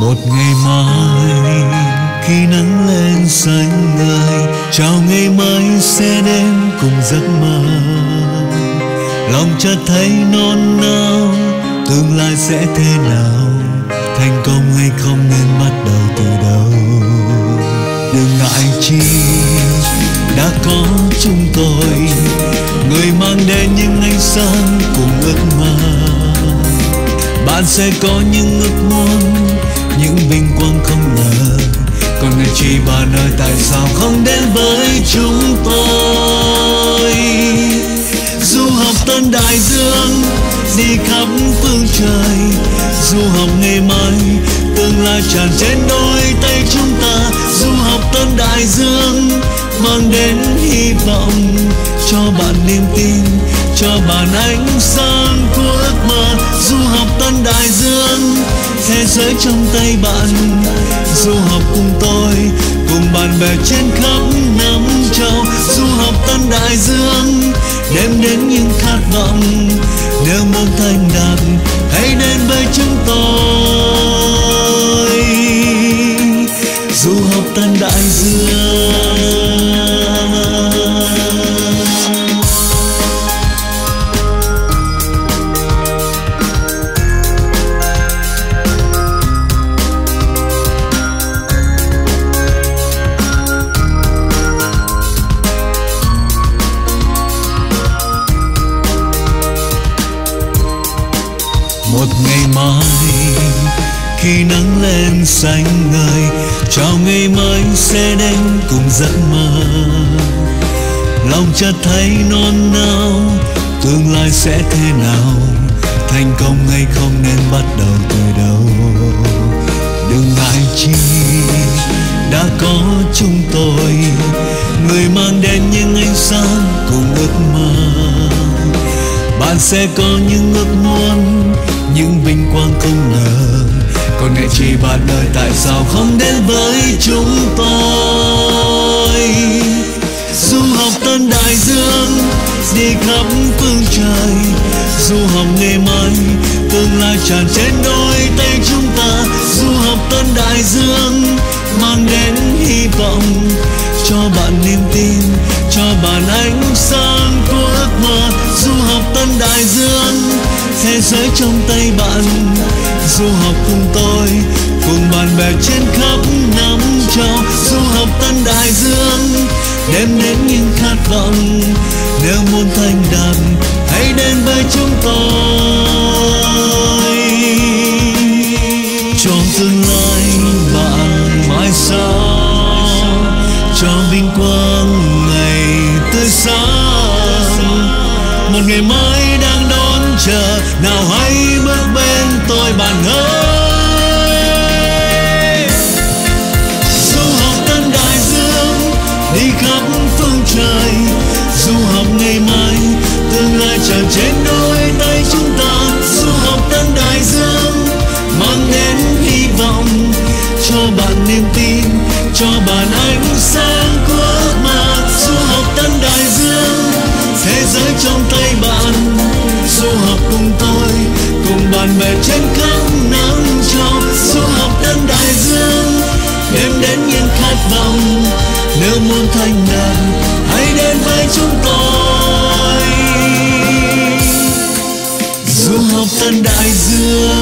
một ngày mai, khi nắng lên xanh ngời, chào ngày mai sẽ đến cùng giấc mơ. Lòng chợt thấy non nao, tương lai sẽ thế nào? Thành công hay không nên bắt đầu từ đâu đừng ngại chi, đã có chúng tôi, người mang đến những ánh sáng cùng ước mơ. Bạn sẽ có những ước muốn những vinh quang không ngờ. Còn ngày chỉ bà nơi tại sao không đến với chúng tôi? Du học tân đại dương đi khắp phương trời du học ngày mai tương lai tràn trên đôi tay chúng ta. Du học tân đại dương, mang đến hy vọng cho bạn niềm tin, cho bạn ánh sáng của ước mơ. Du học tân đại dương thế giới trong tay bạn. Du học cùng tôi, cùng bạn bè trên khắp năm châu. Du học tân đại dương, đem đến những khát vọng. Nếu muốn thành đạt, hãy đến với chúng tôi. Du học tân đại dương. Một ngày mai, khi nắng lên xanh ngời, chào ngày mới sẽ đến cùng giấc mơ. Lòng chợt thấy non nao, tương lai sẽ thế nào? Thành công hay không nên bắt đầu từ đâu đừng ngại chi, đã có chúng tôi. Người mang đến những ánh sáng cùng ước mơ. Bạn sẽ có những ước muốn những vinh quang không ngờ. Còn nghệ chỉ bạn đời tại sao không đến với chúng tôi? Du học tân đại dương, đi khắp phương trời du học ngày mai tương lai tràn trên đôi tay chúng ta. Du học tân đại dương, mang đến hy vọng cho bạn niềm tin, cho bạn ánh sáng của ước mơ. Du học tân đại dương thế giới trong tay bạn. Du học cùng tôi, cùng bạn bè trên khắp năm châu. Du học tân đại dương, đem đến những khát vọng. Nếu muốn thành đạt, hãy đến với chúng tôi. Cho tương lai, bạn mãi sau. Cho vinh quang ngày tươi sáng. Một ngày mai phương trời. Du học ngày mai, tương lai tràn trên đôi tay chúng ta. Du học tân đại dương, mang đến hy vọng. Cho bạn niềm tin, cho bạn ánh sáng của ước mơ du học tân đại dương, thế giới trong tay bạn. Du học cùng tôi, cùng bạn bè trên khắp nắng châu du học tân đại dương, đem đến những khát vọng. Nếu muốn thành đạt đến với chúng tôi. Du học tân đại dương.